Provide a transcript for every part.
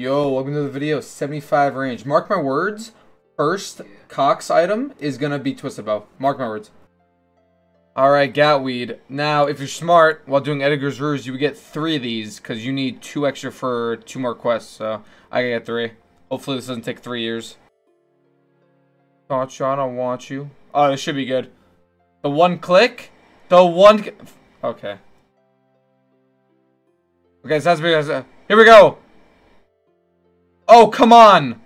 Yo, welcome to the video. 75 range. Mark my words. First Cox item is gonna be Twisted Bow. Mark my words. Alright, Goutweed. Now, if you're smart, while doing Eadgar's Ruse, you would get three of these, because you need two extra for two more quests, so I get three. Hopefully this doesn't take three years. Thought you, I don't want you. Oh, this should be good. The one click? The one... Okay. Okay, so that's big. Here we go! Oh, come on!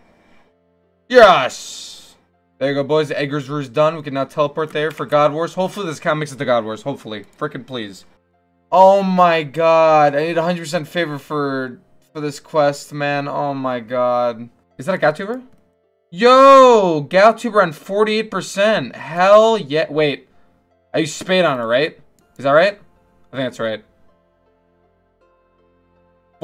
Yes! There you go, boys. Eadgar's Ruse done. We can now teleport there for God Wars. Hopefully this count makes it to God Wars. Hopefully. Frickin' please. Oh my god. I need 100% favor for for this quest, man. Oh my god. Is that a gout tuber? Yo! gout tuber on 48%. Hell yeah. Wait. I used Spade on her, right? Is that right? I think that's right.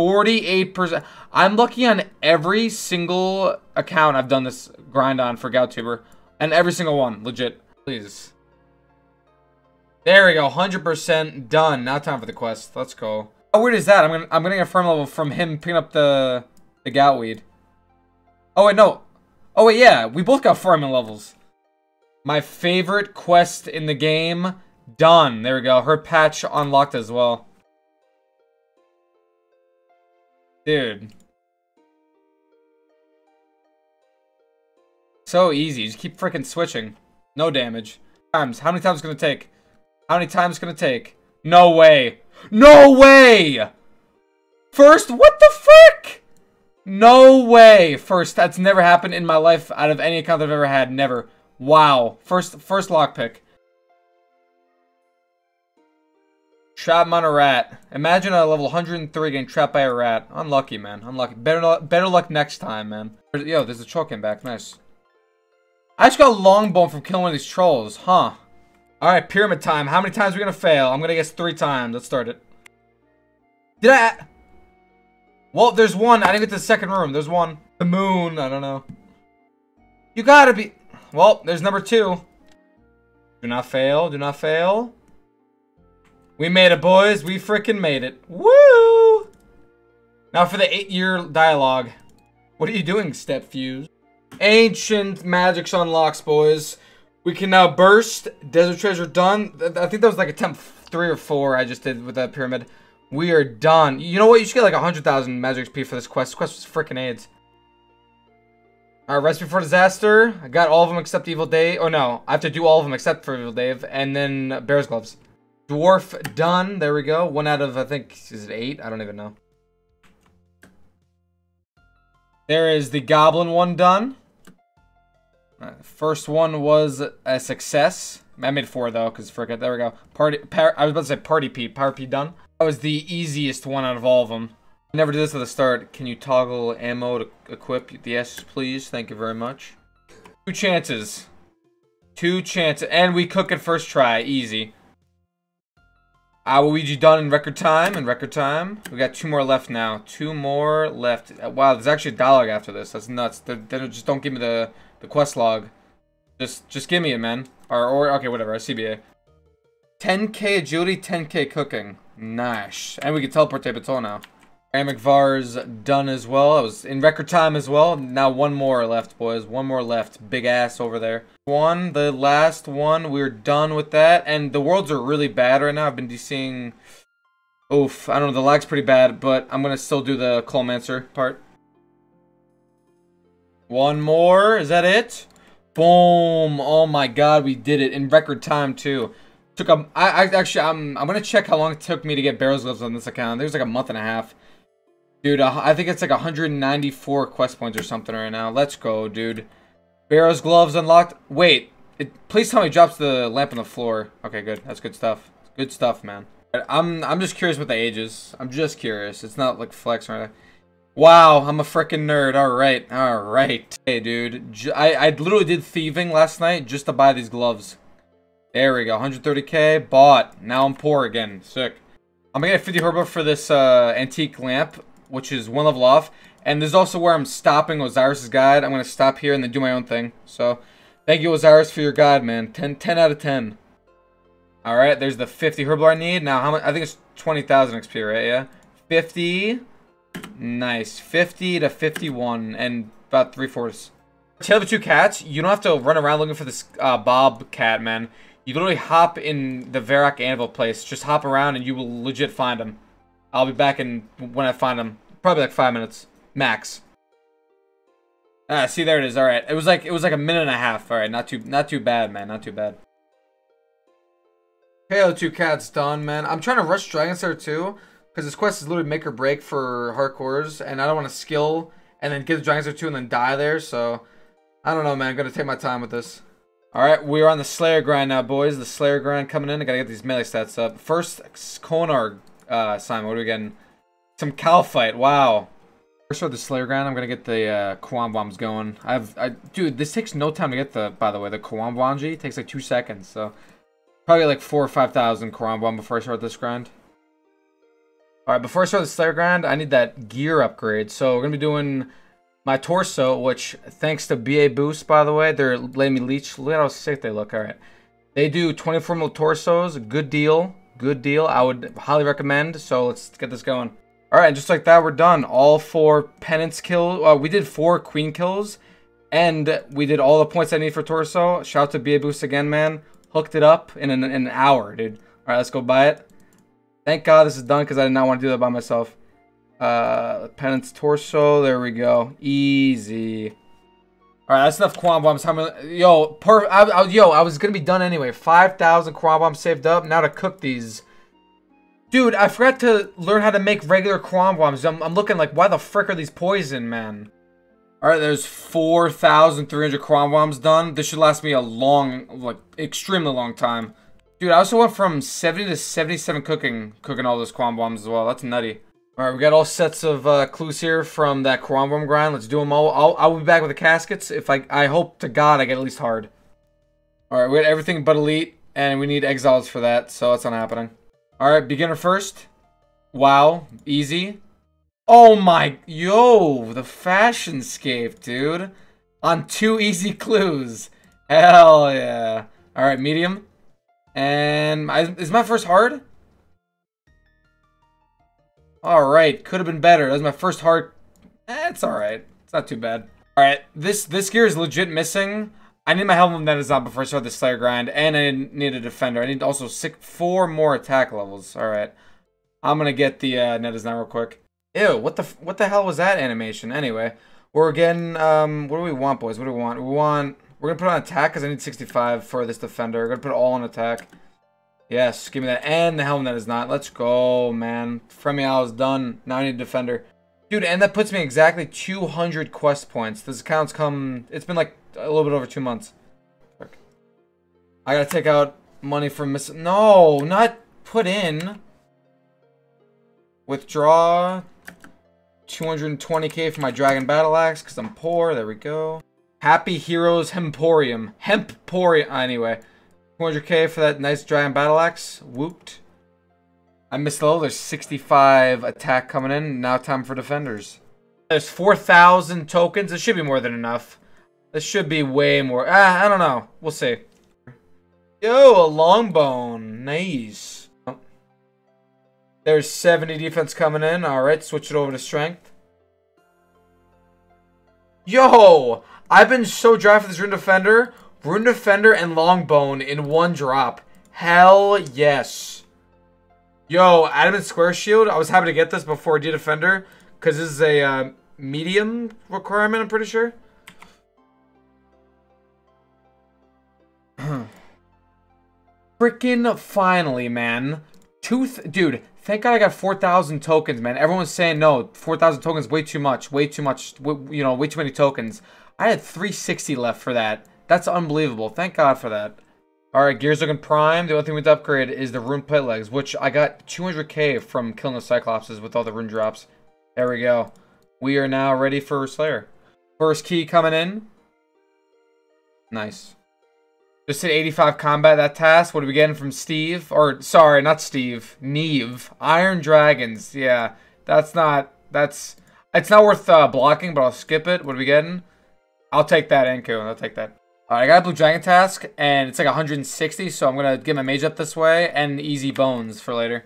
48%. I'm lucky on every single account I've done this grind on for gout tuber. And every single one. Legit. Please. There we go. 100% done. Now time for the quest. Let's go. How weird is that? I'm gonna I'm getting a farm level from him picking up the the Goutweed. Oh wait, no. Oh wait, yeah. We both got farming levels. My favorite quest in the game. Done. There we go. Her patch unlocked as well. Dude. So easy. Just keep freaking switching. No damage. Times. How many times is gonna take? How many times is gonna take? No way. No way! First, what the frick? No way. First, that's never happened in my life out of any account I've ever had. Never. Wow. First, first lockpick. Trap on a rat. Imagine a level 103 getting trapped by a rat. Unlucky, man. Unlucky. Better, better luck next time, man. Yo, there's a troll came back. Nice. I just got a bone from killing one of these trolls. Huh. Alright, pyramid time. How many times are we gonna fail? I'm gonna guess three times. Let's start it. Did I... Well, there's one. I didn't get to the second room. There's one. The moon. I don't know. You gotta be... Well, there's number two. Do not fail. Do not fail. We made it, boys. We freaking made it. Woo! Now for the eight-year dialogue. What are you doing, Step Fuse? Ancient magics unlocks, boys. We can now burst. Desert treasure done. I think that was like attempt three or four I just did with that pyramid. We are done. You know what? You should get like 100,000 magic XP for this quest. This quest was freaking AIDS. Alright, Recipe for Disaster. I got all of them except Evil Dave. Oh no, I have to do all of them except for Evil Dave. And then Barrows Gloves. Dwarf done. There we go. One out of, I think, is it eight? I don't even know. There is the Goblin one done. Uh, first one was a success. I made four though, because forget. There we go. Party. Par I was about to say Party Pete. Pirate Pete done. That was the easiest one out of all of them. I never did this at the start. Can you toggle ammo to equip? Yes, please. Thank you very much. Two chances. Two chances. And we cook it first try. Easy. Luigi done in record time, in record time. We got two more left now. Two more left. Uh, wow, there's actually a dialogue after this. That's nuts. Then just don't give me the, the quest log. Just just give me it, man. Or, or okay, whatever, I CBA. 10k agility, 10k cooking. Nice. And we can teleport to now. Sir Amik Varze done as well. I was in record time as well. Now one more left, boys. One more left. Big ass over there. One, the last one. We're done with that. And the worlds are really bad right now. I've been seeing... Oof, I don't know. The lag's pretty bad, but I'm going to still do the Culinaromancer part. One more. Is that it? Boom. Oh my god, we did it in record time too. Took a. I, I actually, I'm, I'm gonna check how long it took me to get Barrows Gloves on this account. There's like a month and a half. Dude, I think it's like 194 quest points or something right now. Let's go, dude. Barrow's gloves unlocked. Wait, it, please tell me drops the lamp on the floor. Okay, good. That's good stuff. Good stuff, man. I'm I'm just curious what the age is. I'm just curious. It's not like flex or anything. Wow, I'm a freaking nerd. All right, all right. Hey, dude. I, I literally did thieving last night just to buy these gloves. There we go. 130k. Bought. Now I'm poor again. Sick. I'm gonna get 50 herba for this uh, antique lamp which is one level off. And this is also where I'm stopping Oziris' guide. I'm going to stop here and then do my own thing. So, thank you, Oziris, for your guide, man. 10, 10 out of 10. Alright, there's the 50 Herblore I need. Now, how much? I think it's 20,000 XP, right? Yeah. 50. Nice. 50 to 51 and about three-fourths. Tail of the Two Cats, you don't have to run around looking for this uh, Bob cat, man. You literally hop in the Varrock Anvil place. Just hop around and you will legit find him. I'll be back in when I find them. Probably like five minutes. Max. Ah, see there it is. Alright. It was like it was like a minute and a half. Alright, not too not too bad, man. Not too bad. Halo 2 Cats done, man. I'm trying to rush Dragon Slayer too. Because this quest is literally make or break for hardcores. And I don't want to skill and then get the Dragon Slayer 2 and then die there. So, I don't know, man. I'm to take my time with this. Alright, we're on the Slayer grind now, boys. The Slayer grind coming in. I gotta get these melee stats up. First, Konar, uh, Simon. What are we getting? Some Kalphite. Wow. First, the Slayer grind. I'm gonna get the uh, karambwans going. I've, I, dude, this takes no time to get the. By the way, the Karambwanji takes like two seconds. So, probably like four or five thousand karambwan before I start this grind. Alright, before I start the Slayer grind, I need that gear upgrade. So we're gonna be doing my torso, which thanks to BA Boost, by the way, they're letting me leech. Look at how sick they look. All right. They do 24 mil torsos. Good deal. Good deal. I would highly recommend. So let's get this going. All right, and just like that, we're done. All four penance kills. Uh, we did four queen kills, and we did all the points I need for torso. Shout out to Boost again, man. Hooked it up in an, in an hour, dude. All right, let's go buy it. Thank God this is done because I did not want to do that by myself. Uh, penance torso. There we go. Easy. All right, that's enough karambwans. How many? Yo, per. I, I, yo, I was gonna be done anyway. Five thousand karambwans saved up. Now to cook these. Dude, I forgot to learn how to make regular karambwans. I'm, I'm looking like, why the frick are these poison, man? All right, there's 4,300 karambwans done. This should last me a long, like, extremely long time. Dude, I also went from 70 to 77 cooking, cooking all those karambwans as well. That's nutty. Alright, we got all sets of uh, clues here from that Quantum grind. Let's do them all. I'll, I'll be back with the caskets. If I, I hope to God I get at least hard. Alright, we got everything but elite, and we need exiles for that, so that's not happening. Alright, beginner first. Wow, easy. Oh my, yo, the fashion scape, dude. On two easy clues. Hell yeah. Alright, medium. And is my first hard? Alright, could have been better. That was my first heart. Eh, it's alright. It's not too bad. Alright, this this gear is legit missing. I need my helmet that is on before I start the Slayer grind, and I need a defender. I need also six, four more attack levels. Alright. I'm gonna get the uh, Neitiznot real quick. Ew, what the what the hell was that animation? Anyway, we're getting, um, what do we want, boys? What do we want? We want, we're gonna put on attack because I need 65 for this defender. We're gonna put all on attack. Yes, give me that. And the helmet that is not. Let's go, man. Fremial is done. Now I need a defender. Dude, and that puts me exactly 200 quest points. This account's come... It's been like a little bit over two months. I gotta take out money from Miss... No, not put in. Withdraw. 220k for my Dragon Battle Axe because I'm poor. There we go. Happy Heroes Hemporium. Hemporium. Anyway. 200k for that nice Giant Battle Axe. Whooped. I missed a little. There's 65 attack coming in. Now time for defenders. There's 4,000 tokens. This should be more than enough. This should be way more. Ah, I don't know. We'll see. Yo, a long bone. Nice. There's 70 defense coming in. Alright, switch it over to strength. Yo! I've been so dry for this rune defender. Rune Defender and Longbone in one drop. Hell yes. Yo, Adamant Square Shield. I was happy to get this before D Defender. Because this is a uh, medium requirement, I'm pretty sure. Freaking finally, man. Tooth, dude, thank God I got 4,000 tokens, man. Everyone's saying, no, 4,000 tokens, way too much, way too much, you know, way too many tokens. I had 360 left for that. That's unbelievable. Thank God for that. Alright, Gears looking prime. The only thing we have to upgrade is the Rune Plate Legs, which I got 200k from killing the Cyclopses with all the rune drops. There we go. We are now ready for Slayer. First key coming in. Nice. Just hit 85 combat that task. What are we getting from Steve? Or, sorry, not Steve. Nieve. Iron Dragons. Yeah, that's not, that's, it's not worth uh, blocking, but I'll skip it. What are we getting? I'll take that, Enku. I'll take that. Alright, I got a Blue Dragon task, and it's like 160, so I'm gonna get my mage up this way, and easy bones for later.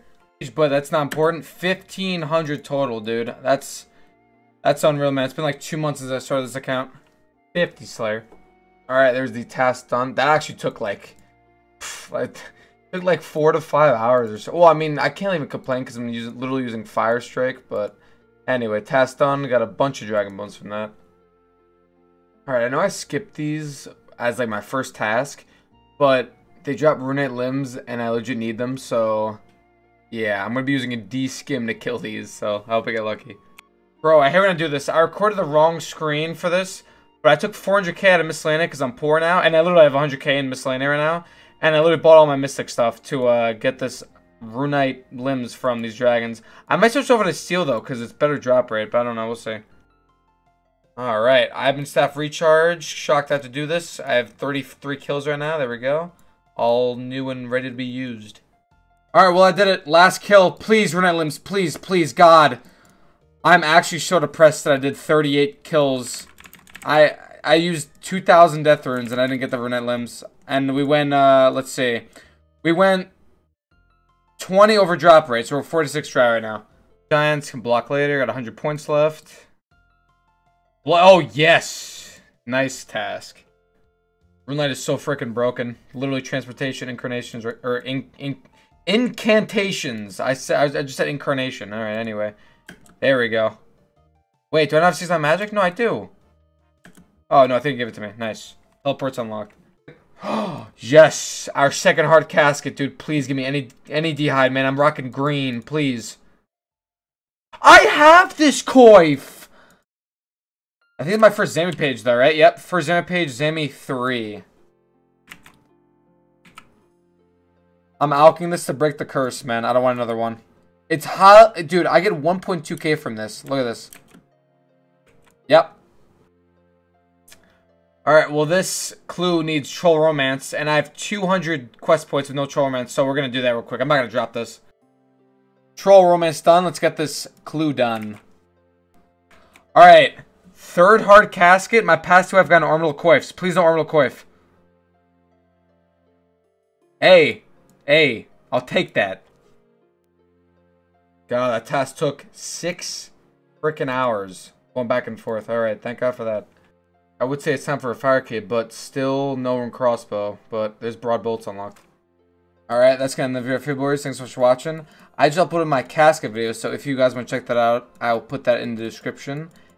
but that's not important. 1,500 total, dude. That's that's unreal, man. It's been like two months since I started this account. 50 Slayer. All right, there's the task done. That actually took like, like took like four to five hours or so. Well, I mean, I can't even complain because I'm using, literally using Fire Strike. But anyway, task done. Got a bunch of Dragon Bones from that. All right, I know I skipped these as like my first task, but they drop Runite Limbs and I legit need them. So yeah, I'm gonna be using a D-scim to kill these. So I hope I get lucky. Bro, I hate when I do this. I recorded the wrong screen for this, but I took 400k out of Miscellania because I'm poor now, and I literally have 100k in Miscellania right now. And I literally bought all my Mystic stuff to uh, get this Runite limbs from these dragons. I might switch over to Steel, though, because it's better drop rate, but I don't know. We'll see. Alright, Iban Staff Recharge. Shocked I have to do this. I have 33 kills right now. There we go. All new and ready to be used. Alright, well, I did it. Last kill. Please, Runite limbs. Please, please, God. I'm actually so depressed that I did 38 kills. I I used 2,000 death runes and I didn't get the Runite limbs. And we went, uh, let's see. We went 20 over drop rate, so we're 46 try right now. Giants can block later, got 100 points left. Oh, yes! Nice task. RuneLite is so freaking broken. Literally transportation, incarnations, or, or in, in, incantations. I said I just said incarnation. All right, anyway. There we go. Wait, do I not have season magic? No, I do. Oh, no, I think you gave it to me. Nice. Teleport's unlocked. Oh yes! Our second hard casket, dude. Please give me any any D'hide, man. I'm rocking green, please. I have this coif! I think it's my first Zammy page, though, right? Yep, first Zammy page, Zammy 3. I'm alching this to break the curse, man. I don't want another one. It's hot. Dude, I get 1.2k from this. Look at this. Yep. Alright, well this clue needs Troll Romance, and I have 200 quest points with no Troll Romance, so we're to do that real quick. I'm not to drop this. Troll Romance done. Let's get this clue done. Alright. Third hard casket. My past two have gotten Orbital Coifs. Please no Orbital Coif. Hey. Hey. I'll take that. God, that task took six freaking hours. Going back and forth. Alright, thank God for that. I would say it's time for a fire kit, but still no one crossbow. But there's broad bolts unlocked. Alright, that's gonna end the video for boys. Thanks so much for watching. I just uploaded my casket video, so if you guys want to check that out, I'll put that in the description.